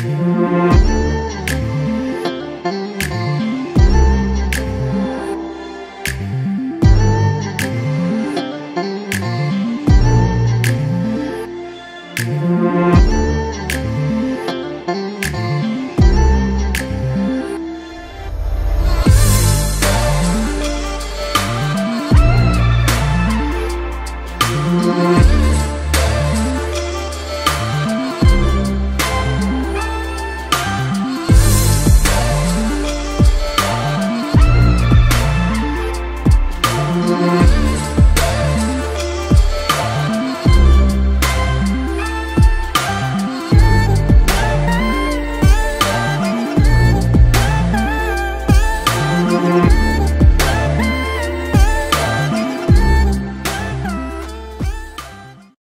Thank you.